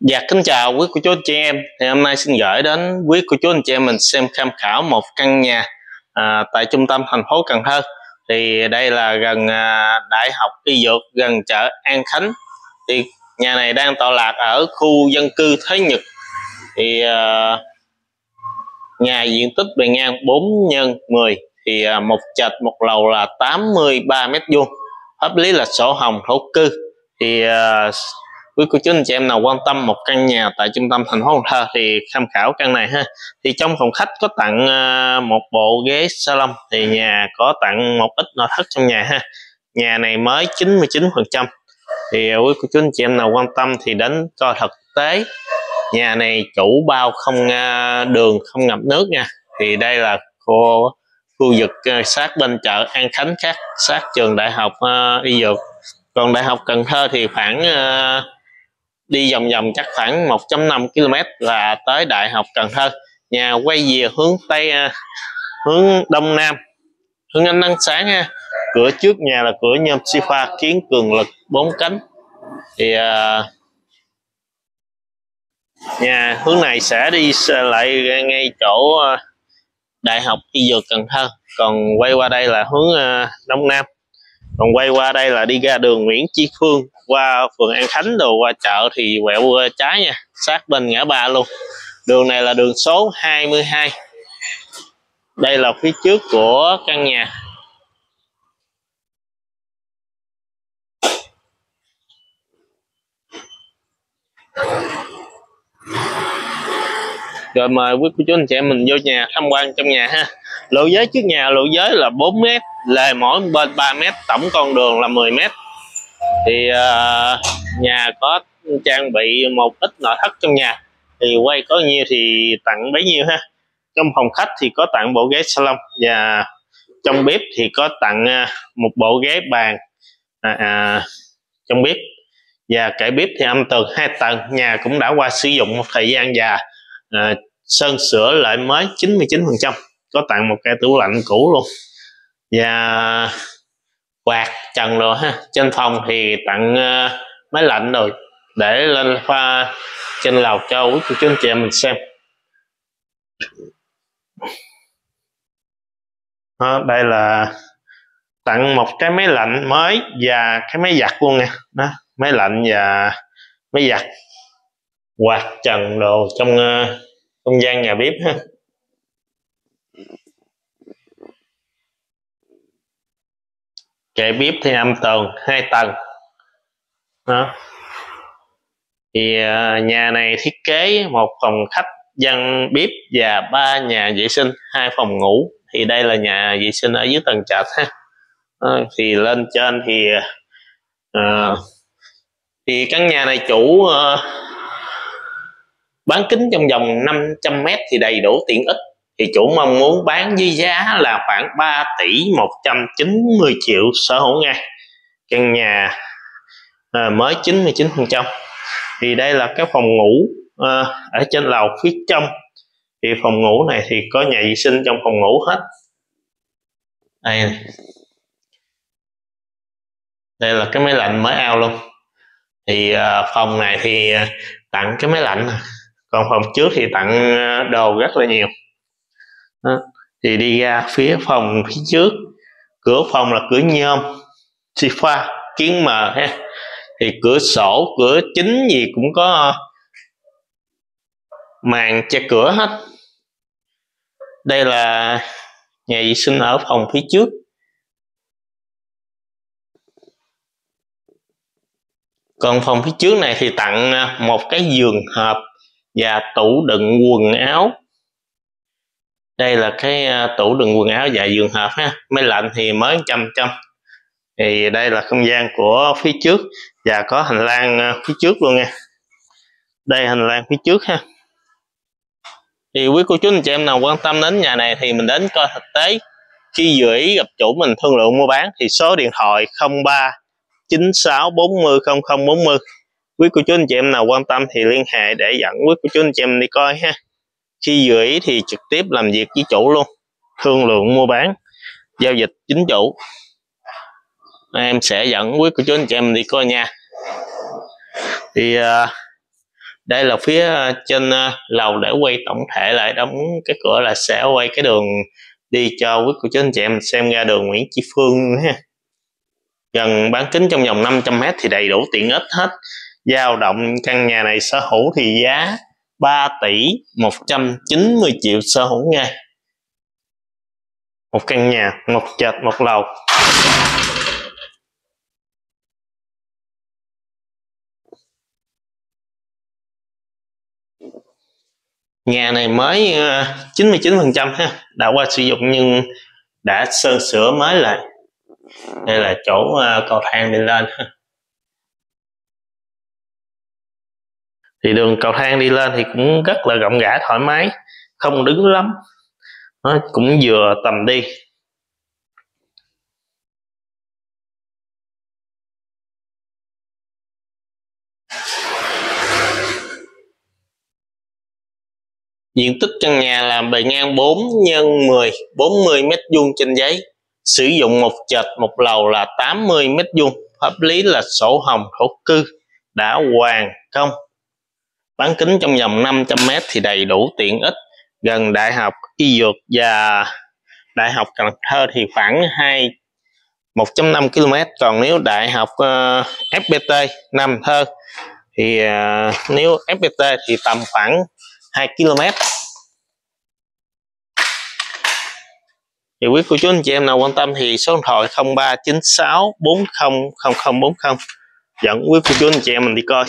Dạ kính chào quý cô chú anh chị em. Thì hôm nay xin gửi đến quý cô chú anh chị em mình xem tham khảo một căn nhà à, tại trung tâm thành phố Cần Thơ. Thì đây là gần à, Đại học Y Dược gần chợ An Khánh. Thì nhà này đang tọa lạc ở khu dân cư Thế Nhật. Thì à, nhà diện tích bề ngang 4 nhân 10 thì à, một trệt một lầu là 83 mét vuông. Pháp lý là sổ hồng thổ cư. Thì à, quý cô chú anh chị em nào quan tâm một căn nhà tại trung tâm thành phố Cần Thơ thì tham khảo căn này ha. Thì trong phòng khách có tặng à, một bộ ghế salon thì nhà có tặng một ít nội thất trong nhà ha. Nhà này mới 99 phần trăm. Thì quý cô chú anh chị em nào quan tâm thì đến coi thực tế. Nhà này chủ bao không à, đường không ngập nước nha. Thì đây là khu khu vực à, sát bên chợ An Khánh khác sát trường đại học y dược còn đại học Cần Thơ thì khoảng đi vòng vòng chắc khoảng 1.5 km là tới đại học Cần Thơ. Nhà quay về hướng tây à, hướng đông nam, hướng ánh nắng sáng ha cửa trước nhà là cửa nhôm si pha, kiến cường lực, bốn cánh. Thì à, nhà hướng này sẽ đi lại ngay chỗ đại học y dược Cần Thơ. Còn quay qua đây là hướng đông nam còn quay qua đây là đi ra đường Nguyễn Chi Phương, qua phường An Khánh rồi qua chợ thì quẹo trái nha, sát bên ngã ba luôn. Đường này là đường số 22 đây là phía trước của căn nhà. Rồi mời quý cô chú anh chị em mình vô nhà tham quan trong nhà ha. Lộ giới trước nhà, lộ giới là 4 mét lề mỗi bên 3 mét tổng con đường là 10 mét. Thì uh, nhà có trang bị một ít nội thất trong nhà. Thì quay có nhiêu thì tặng bấy nhiêu ha. Trong phòng khách thì có tặng bộ ghế salon và trong bếp thì có tặng uh, một bộ ghế bàn à, à, trong bếp. Và cải bếp thì âm tường hai tầng nhà cũng đã qua sử dụng một thời gian dài à, sơn sửa lại mới 99 phần trăm. Có tặng một cái tủ lạnh cũ luôn và quạt trần rồi ha. Trên phòng thì tặng uh, máy lạnh rồi để lên pha trên lầu cho quý cô chú anh chị em mình xem. Đó, đây là tặng một cái máy lạnh mới và cái máy giặt luôn nè đó máy lạnh và máy giặt quạt trần đồ trong uh, không gian nhà bếp ha. Kệ bếp thì âm tầng hai tầng. Đó. Thì à, nhà này thiết kế một phòng khách dân bếp và ba nhà vệ sinh hai phòng ngủ. Thì đây là nhà vệ sinh ở dưới tầng trệt ha. À, thì lên trên thì à, thì căn nhà này chủ à, bán kính trong vòng 500 mét thì đầy đủ tiện ích thì chủ mong muốn bán với giá là khoảng 3 tỷ 190 triệu sở hữu ngay căn nhà à, mới 99 phần trăm. Thì đây là cái phòng ngủ à, ở trên lầu phía trong. Thì phòng ngủ này thì có nhà vệ sinh trong phòng ngủ hết. Đây. Này. đây là cái máy lạnh mới ao luôn. Thì à, phòng này thì à, tặng cái máy lạnh. Còn phòng trước thì tặng à, đồ rất là nhiều đó. thì đi ra phía phòng phía trước, cửa phòng là cửa nhôm xi pha, kiến mờ ha. Thì cửa sổ, cửa chính gì cũng có ờ, màn che cửa hết. Đây là nhà vệ sinh ở phòng phía trước. Còn phòng phía trước này thì tặng ờ, một cái giường hợp và tủ đựng quần áo đây là cái à, tủ đựng quần áo dài giường hợp ha, máy lạnh thì mới trăm trăm thì đây là không gian của phía trước và có hành lang à, phía trước luôn nha. Đây hành lang phía trước ha. Thì quý cô chú, anh chị em nào quan tâm đến nhà này thì mình đến coi thực tế. Khi dự ý gặp chủ mình thương lượng mua bán thì số điện thoại 03 96 40 00 40 quý cô chú, anh chị em nào quan tâm thì liên hệ để dẫn quý cô chú, anh chị em đi coi ha khi gửi thì trực tiếp làm việc với chủ luôn thương lượng mua bán giao dịch chính chủ. Em sẽ dẫn quý cô chú anh chị em đi coi nha thì uh, đây là phía trên à, lầu để quay tổng thể lại đóng cái cửa là sẽ quay cái đường đi cho quý cô chú anh chị em xem ra đường Nguyễn Chi Phương ha. Gần bán kính trong vòng 500m thì đầy đủ tiện ích hết. Dao động căn nhà này sở hữu thì giá 3 tỷ 190 triệu sở hữu ngay một căn nhà, một trệt một lầu. Nhà này mới ờ, 99% trăm ha, đã qua sử dụng nhưng đã sơn sửa mới lại. Đây là chỗ ờ, cầu thang đi lên ha. Thì đường cầu thang đi lên thì cũng rất là rộng rãi thoải mái không đứng lắm nó cũng vừa tầm đi Diện tích căn nhà là bề ngang 4 x 10, 40 mét vuông trên giấy. Sử dụng một trệt một lầu là 80 mét vuông. Pháp lý là sổ hồng thổ cư đã hoàn công. Bán kính trong vòng 500 m thì đầy đủ tiện ích. Gần Đại học Y Dược và Đại học Cần Thơ thì khoảng 2 1.5 km còn nếu Đại học ờ, uh, FPT Nam Thơ thì uh, nếu FPT thì tầm khoảng 2 km thì quý cô chú anh chị em nào quan tâm thì số điện thoại 0396 400040 dẫn quý cô chú anh chị em mình đi coi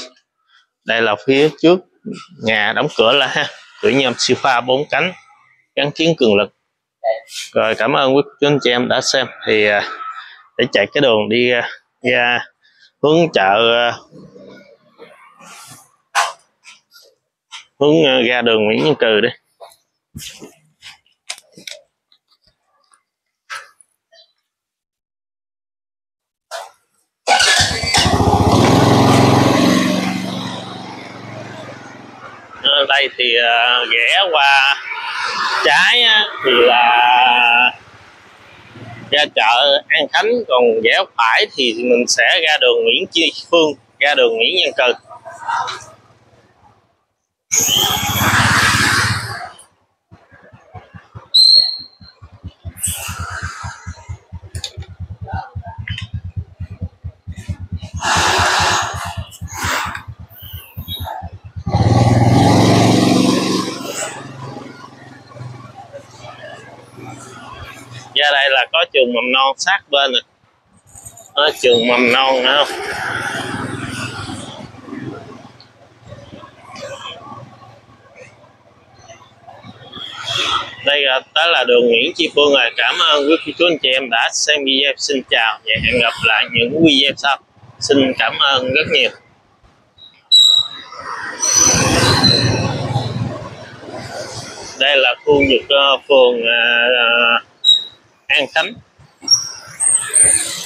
đây là phía trước nhà đóng cửa là ha, cửa nhôm sifa bốn cánh, gắn kiến cường lực. Rồi cảm ơn quý cô chú anh chị em đã xem. Thì à, để chạy cái đường đi à, ra hướng chợ à, hướng ra đường Nguyễn Văn Cừ đi ở đây thì ờ, ghé qua trái thì là ra chợ An Khánh. Còn ghé phải thì mình sẽ ra đường Nguyễn Chi Phương, ra đường Nguyễn Văn Cừ ra đây là có trường mầm non sát bên này. Có trường mầm non nữa không? Đây là đó là đường Nguyễn Chi Phương rồi. Cảm ơn quý cô chú anh chị em đã xem video. Xin chào và hẹn gặp lại những video sau. Xin cảm ơn rất nhiều. Đây là khu vực uh, phường uh, An Khánh. Okay.